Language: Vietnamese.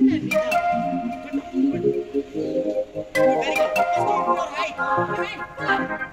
Good, good, good. Good, very good. Let's go. All right. All right.